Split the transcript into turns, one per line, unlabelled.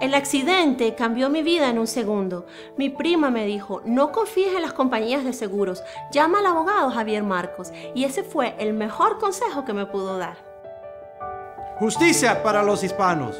El accidente cambió mi vida en un segundo. Mi prima me dijo, no confíes en las compañías de seguros, llama al abogado Javier Marcos. Y ese fue el mejor consejo que me pudo dar.
Justicia para los hispanos.